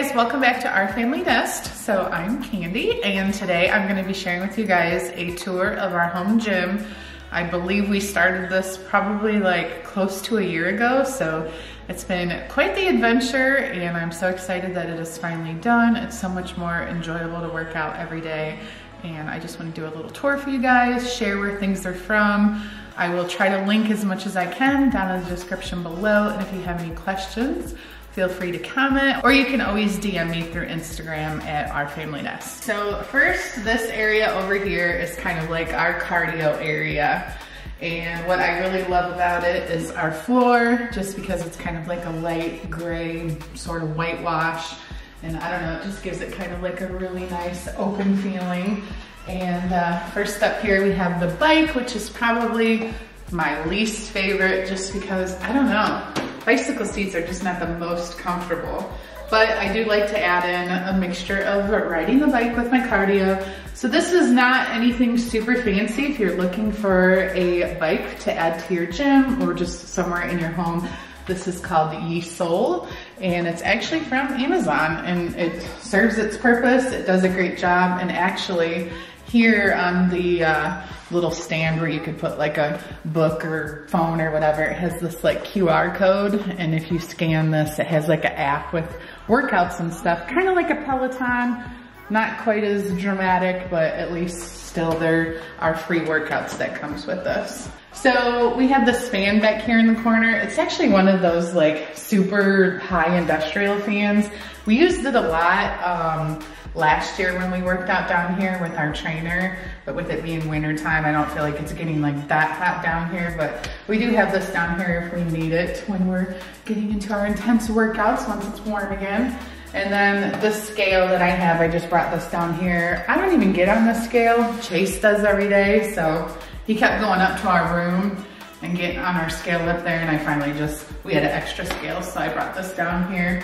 Guys, welcome back to Our Family Nest. So I'm Candi and today I'm gonna be sharing with you guys a tour of our home gym. I believe we started this probably like close to a year ago, so it's been quite the adventure and I'm so excited that it is finally done. It's so much more enjoyable to work out every day and I just wanna do a little tour for you guys, share where things are from. I will try to link as much as I can down in the description below and if you have any questions, feel free to comment or you can always DM me through Instagram at Our Family Nest. So first, this area over here is kind of like our cardio area. And what I really love about it is our floor, just because it's kind of like a light gray sort of whitewash. And I don't know, it just gives it kind of like a really nice open feeling. And uh, first up here, we have the bike, which is probably my least favorite just because, I don't know, bicycle seats are just not the most comfortable. But I do like to add in a mixture of riding the bike with my cardio. So this is not anything super fancy if you're looking for a bike to add to your gym or just somewhere in your home. This is called YeSoul and it's actually from Amazon and it serves its purpose. It does a great job and actually here on the uh, little stand where you could put like a book or phone or whatever, it has this like QR code. And if you scan this, it has like an app with workouts and stuff, kind of like a Peloton, not quite as dramatic, but at least still there are free workouts that comes with this. So we have this fan back here in the corner. It's actually one of those like super high industrial fans. We used it a lot. Um, last year when we worked out down here with our trainer, but with it being winter time, I don't feel like it's getting like that hot down here, but we do have this down here if we need it when we're getting into our intense workouts once it's warm again. And then the scale that I have, I just brought this down here. I don't even get on the scale. Chase does every day, so he kept going up to our room and getting on our scale up there, and I finally just, we had an extra scale, so I brought this down here.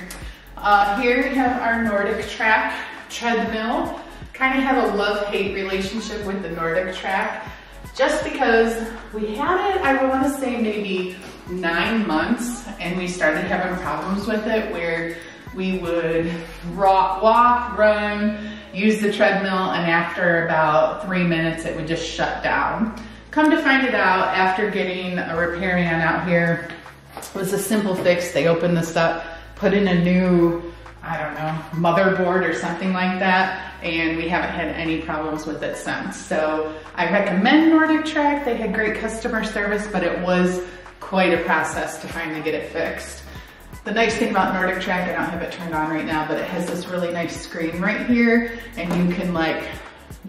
Uh, here we have our NordicTrack treadmill. Kind of have a love-hate relationship with the NordicTrack just because we had it, I want to say maybe nine months and we started having problems with it where we would rock, walk, run, use the treadmill and after about three minutes it would just shut down. Come to find it out after getting a repairman out here was a simple fix. They opened this up, put in a new I don't know, motherboard or something like that. And we haven't had any problems with it since. So I recommend NordicTrack. They had great customer service, but it was quite a process to finally get it fixed. The nice thing about NordicTrack, I don't have it turned on right now, but it has this really nice screen right here and you can like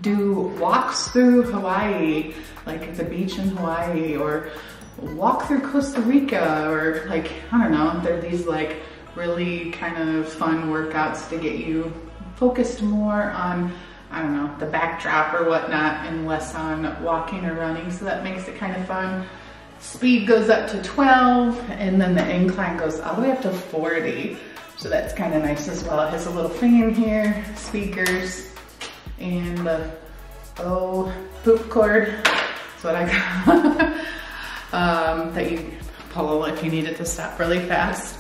do walks through Hawaii, like the beach in Hawaii or walk through Costa Rica or like, I don't know, they're these like really kind of fun workouts to get you focused more on, I don't know, the backdrop or whatnot and less on walking or running. So that makes it kind of fun. Speed goes up to 12 and then the incline goes all the way up to 40. So that's kind of nice as well. It has a little fan here, speakers, and the oh poop cord. That's what I got. um, that you pull if you need it to stop really fast.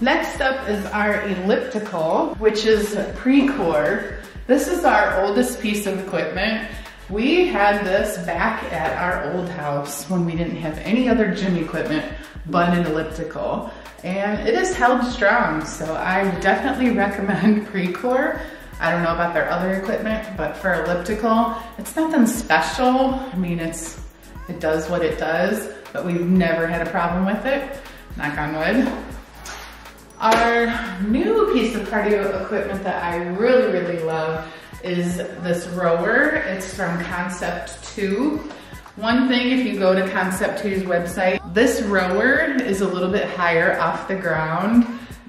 Next up is our elliptical, which is Precor. This is our oldest piece of equipment. We had this back at our old house when we didn't have any other gym equipment but an elliptical. And it is held strong, so I definitely recommend Precor. I don't know about their other equipment, but for elliptical, it's nothing special. I mean, it's it does what it does, but we've never had a problem with it, knock on wood. Our new piece of cardio equipment that I really, really love is this rower. It's from Concept 2. One thing, if you go to Concept 2's website, this rower is a little bit higher off the ground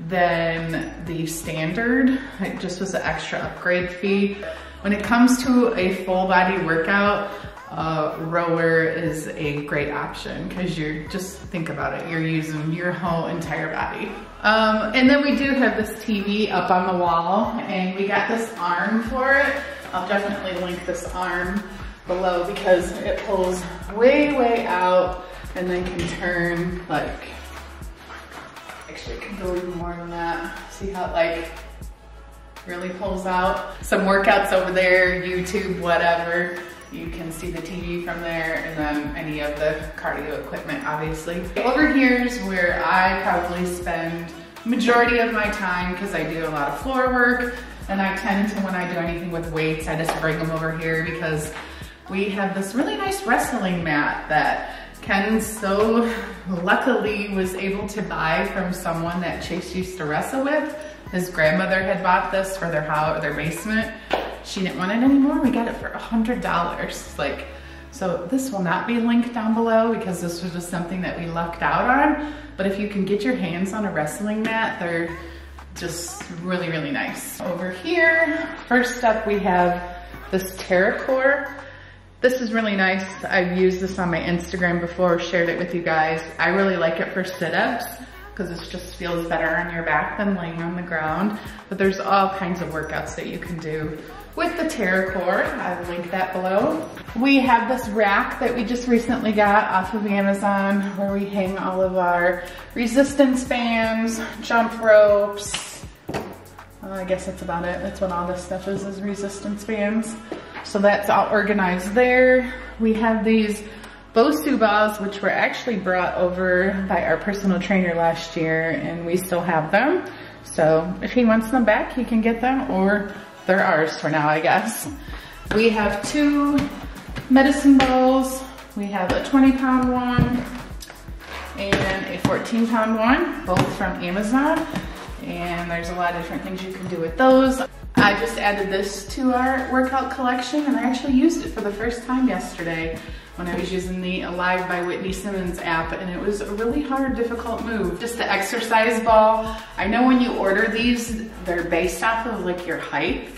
than the standard. It just was an extra upgrade fee. When it comes to a full body workout, uh, rower is a great option because you're just think about it you're using your whole entire body. Um, and then we do have this TV up on the wall and we got this arm for it. I'll definitely link this arm below because it pulls way way out and then can turn like actually it can go even more than that. See how it like really pulls out? Some workouts over there, YouTube, whatever. You can see the TV from there and then any of the cardio equipment, obviously. Over here is where I probably spend majority of my time because I do a lot of floor work and I tend to, when I do anything with weights, I just bring them over here because we have this really nice wrestling mat that Ken so luckily was able to buy from someone that Chase used to wrestle with. His grandmother had bought this for their house, or their basement she didn't want it anymore. We got it for a $100. Like, so this will not be linked down below because this was just something that we lucked out on. But if you can get your hands on a wrestling mat, they're just really, really nice. Over here, first up we have this TerraCore. This is really nice. I've used this on my Instagram before, shared it with you guys. I really like it for sit-ups because it just feels better on your back than laying on the ground. But there's all kinds of workouts that you can do with the TerraCore. I'll link that below. We have this rack that we just recently got off of Amazon where we hang all of our resistance bands, jump ropes. I guess that's about it. That's what all this stuff is, is resistance bands. So that's all organized there. We have these Bosu balls, which were actually brought over by our personal trainer last year and we still have them. So if he wants them back, he can get them or they're ours for now, I guess. We have two medicine balls. We have a 20 pound one and a 14 pound one, both from Amazon. And there's a lot of different things you can do with those. I just added this to our workout collection and I actually used it for the first time yesterday when I was using the Alive by Whitney Simmons app and it was a really hard, difficult move. Just the exercise ball. I know when you order these, they're based off of like your height.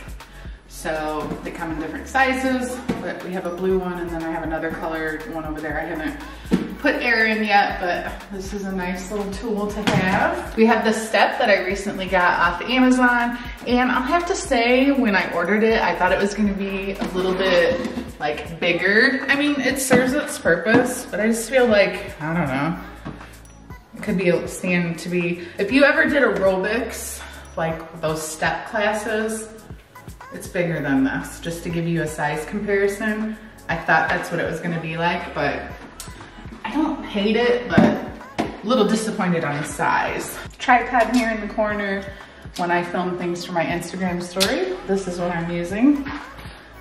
So they come in different sizes, but we have a blue one and then I have another colored one over there. I haven't put air in yet, but this is a nice little tool to have. We have the step that I recently got off Amazon and I'll have to say when I ordered it, I thought it was gonna be a little bit like bigger. I mean, it serves its purpose, but I just feel like, I don't know, it could be a stand to be, if you ever did aerobics, like those step classes, it's bigger than this, just to give you a size comparison. I thought that's what it was gonna be like, but hate it, but a little disappointed on the size. Tripod here in the corner when I film things for my Instagram story. This is what I'm using.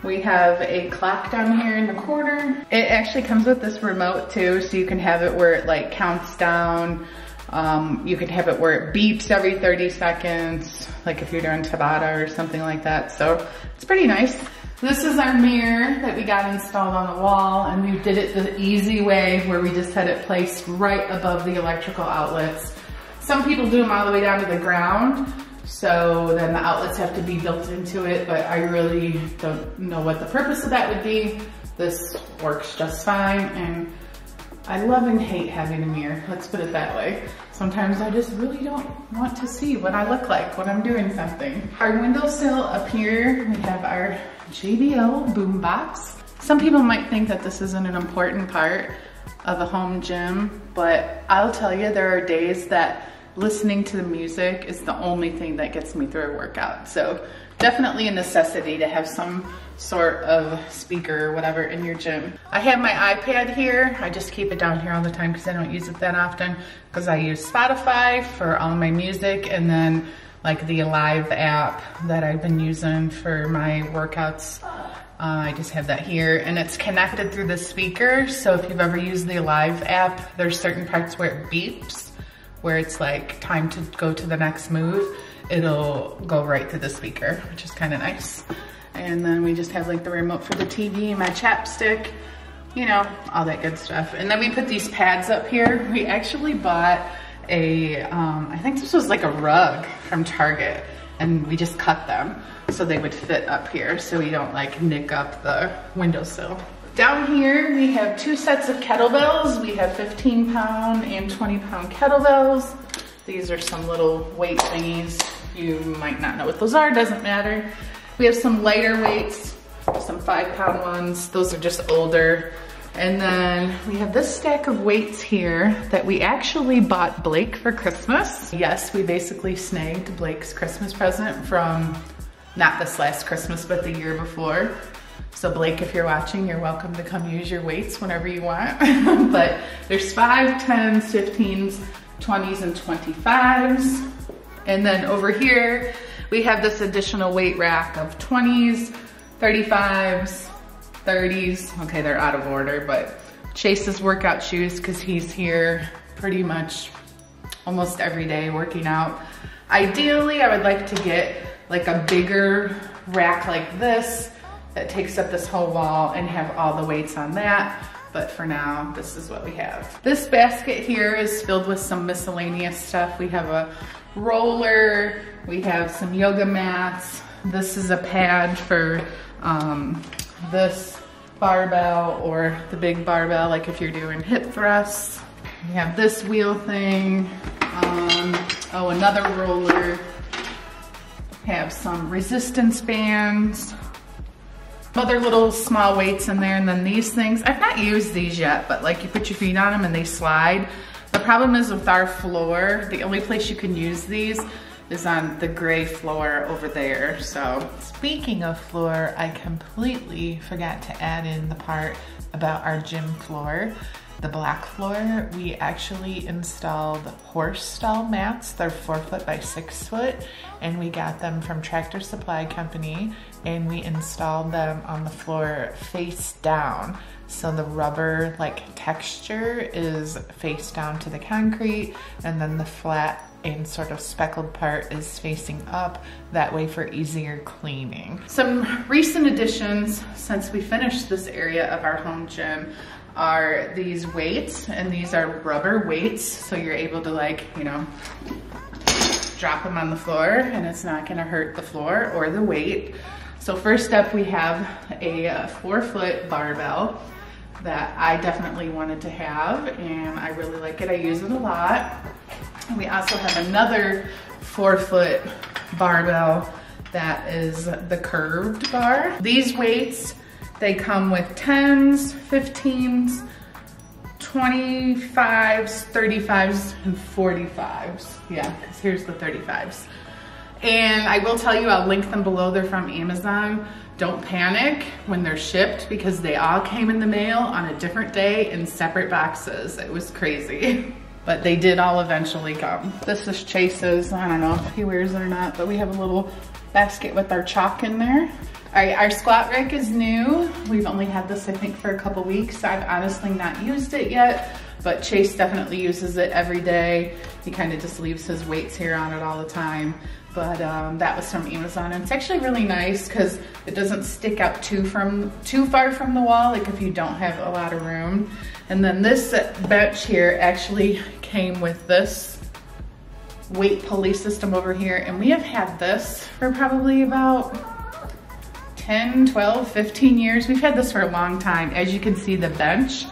We have a clock down here in the corner. It actually comes with this remote too, so you can have it where it like counts down. Um, you can have it where it beeps every 30 seconds, like if you're doing Tabata or something like that. So it's pretty nice. This is our mirror that we got installed on the wall and we did it the easy way where we just had it placed right above the electrical outlets. Some people do them all the way down to the ground. So then the outlets have to be built into it, but I really don't know what the purpose of that would be. This works just fine and I love and hate having a mirror, let's put it that way. Sometimes I just really don't want to see what I look like when I'm doing something. Our windowsill up here, we have our JBL boombox. Some people might think that this isn't an important part of a home gym, but I'll tell you there are days that listening to the music is the only thing that gets me through a workout. So definitely a necessity to have some sort of speaker or whatever in your gym. I have my iPad here. I just keep it down here all the time because I don't use it that often because I use Spotify for all my music and then like the Alive app that I've been using for my workouts. Uh, I just have that here and it's connected through the speaker. So if you've ever used the Alive app, there's certain parts where it beeps where it's like time to go to the next move, it'll go right to the speaker, which is kind of nice. And then we just have like the remote for the TV, my chapstick, you know, all that good stuff. And then we put these pads up here. We actually bought a, um, I think this was like a rug from Target and we just cut them so they would fit up here so we don't like nick up the windowsill. Down here, we have two sets of kettlebells. We have 15 pound and 20 pound kettlebells. These are some little weight thingies. You might not know what those are, doesn't matter. We have some lighter weights, some five pound ones. Those are just older. And then we have this stack of weights here that we actually bought Blake for Christmas. Yes, we basically snagged Blake's Christmas present from not this last Christmas, but the year before. So Blake, if you're watching, you're welcome to come use your weights whenever you want. but there's five, 10s, 15s, 20s, and 25s. And then over here, we have this additional weight rack of 20s, 35s, 30s. Okay, they're out of order, but Chase's workout shoes because he's here pretty much almost every day working out. Ideally, I would like to get like a bigger rack like this that takes up this whole wall and have all the weights on that. But for now, this is what we have. This basket here is filled with some miscellaneous stuff. We have a roller, we have some yoga mats. This is a pad for um, this barbell or the big barbell, like if you're doing hip thrusts. We have this wheel thing. Um, oh, another roller. Have some resistance bands. Other little small weights in there. And then these things, I've not used these yet, but like you put your feet on them and they slide. The problem is with our floor, the only place you can use these is on the gray floor over there. So speaking of floor, I completely forgot to add in the part about our gym floor. The black floor, we actually installed horse stall mats. They're four foot by six foot, and we got them from Tractor Supply Company, and we installed them on the floor face down. So the rubber like texture is face down to the concrete, and then the flat and sort of speckled part is facing up, that way for easier cleaning. Some recent additions since we finished this area of our home gym are these weights, and these are rubber weights, so you're able to like, you know, drop them on the floor and it's not gonna hurt the floor or the weight. So first up we have a four foot barbell that I definitely wanted to have and I really like it. I use it a lot. We also have another four foot barbell that is the curved bar. These weights, they come with 10s, 15s, 25s, 35s, and 45s. Yeah, because here's the 35s. And I will tell you, I'll link them below. They're from Amazon. Don't panic when they're shipped because they all came in the mail on a different day in separate boxes. It was crazy. but they did all eventually come. This is Chase's, I don't know if he wears it or not, but we have a little basket with our chalk in there. All right, our squat rack is new. We've only had this, I think, for a couple weeks. I've honestly not used it yet, but Chase definitely uses it every day. He kind of just leaves his weights here on it all the time. But um, that was from Amazon. And it's actually really nice because it doesn't stick out too from too far from the wall, like if you don't have a lot of room. And then this bench here actually came with this weight pulley system over here. And we have had this for probably about 10, 12, 15 years. We've had this for a long time. As you can see, the bench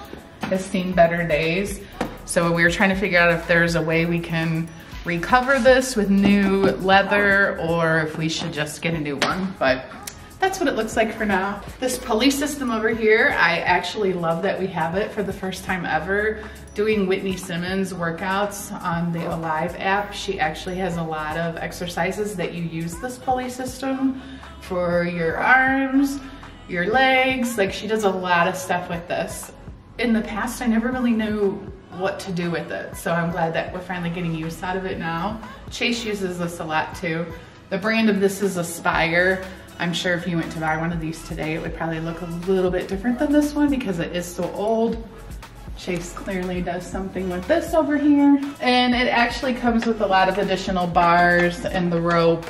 has seen better days. So we were trying to figure out if there's a way we can recover this with new leather or if we should just get a new one. But that's what it looks like for now. This pulley system over here, I actually love that we have it for the first time ever. Doing Whitney Simmons workouts on the Alive app, she actually has a lot of exercises that you use this pulley system for your arms, your legs, like she does a lot of stuff with this. In the past, I never really knew what to do with it. So I'm glad that we're finally getting use out of it now. Chase uses this a lot too. The brand of this is Inspire. I'm sure if you went to buy one of these today, it would probably look a little bit different than this one because it is so old. Chase clearly does something with this over here. And it actually comes with a lot of additional bars and the rope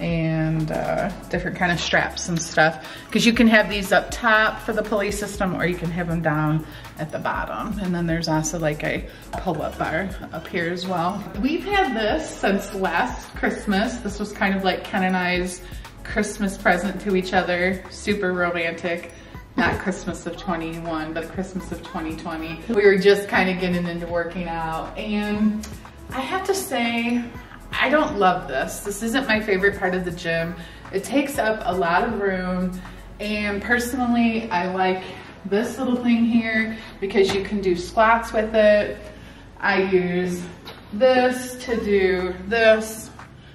and uh, different kind of straps and stuff. Because you can have these up top for the pulley system or you can have them down at the bottom. And then there's also like a pull-up bar up here as well. We've had this since last Christmas. This was kind of like Ken and I's Christmas present to each other, super romantic. Not Christmas of 21, but Christmas of 2020. We were just kind of getting into working out and I have to say, I don't love this. This isn't my favorite part of the gym. It takes up a lot of room and personally I like this little thing here because you can do squats with it. I use this to do this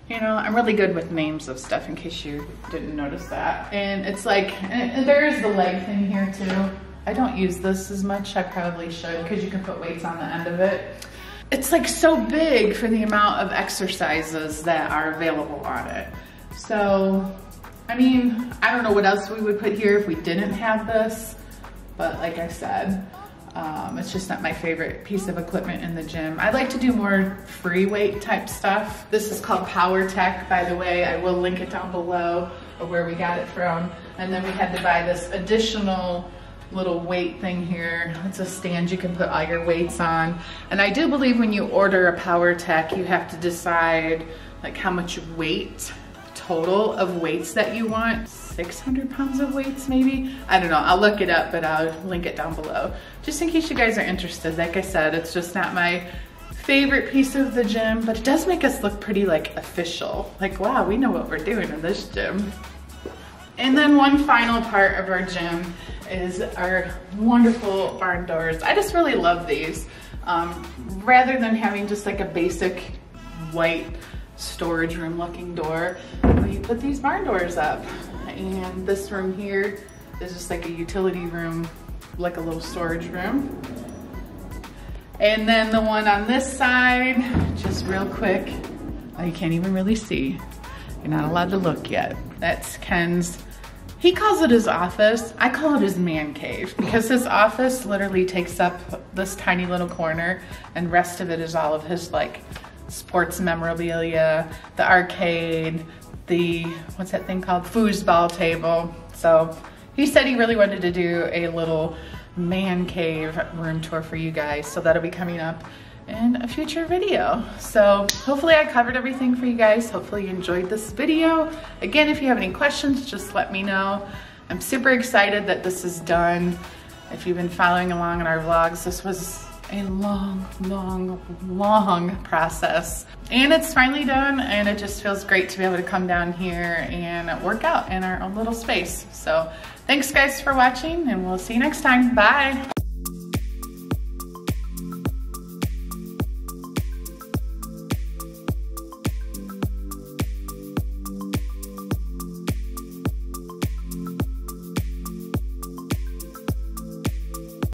You know, I'm really good with names of stuff in case you didn't notice that. And it's like, and there is the leg thing here too. I don't use this as much. I probably should because you can put weights on the end of it. It's like so big for the amount of exercises that are available on it. So, I mean, I don't know what else we would put here if we didn't have this. But like I said, um, it's just not my favorite piece of equipment in the gym. I like to do more free weight type stuff. This is called Powertec, by the way. I will link it down below or where we got it from. And then we had to buy this additional little weight thing here. It's a stand you can put all your weights on. And I do believe when you order a Powertec, you have to decide like how much weight total of weights that you want. 600 pounds of weights maybe? I don't know, I'll look it up, but I'll link it down below. Just in case you guys are interested. Like I said, it's just not my favorite piece of the gym, but it does make us look pretty like official. Like, wow, we know what we're doing in this gym. And then one final part of our gym is our wonderful barn doors. I just really love these. Um, rather than having just like a basic white storage room looking door, we put these barn doors up. And this room here is just like a utility room, like a little storage room. And then the one on this side, just real quick, oh, you can't even really see. You're not allowed to look yet. That's Ken's, he calls it his office. I call it his man cave because his office literally takes up this tiny little corner and rest of it is all of his like sports memorabilia, the arcade, the, what's that thing called? Foosball table. So he said he really wanted to do a little man cave room tour for you guys. So that'll be coming up in a future video. So hopefully I covered everything for you guys. Hopefully you enjoyed this video. Again, if you have any questions, just let me know. I'm super excited that this is done. If you've been following along in our vlogs, this was a long, long, long process. And it's finally done and it just feels great to be able to come down here and work out in our own little space. So thanks guys for watching and we'll see you next time. Bye.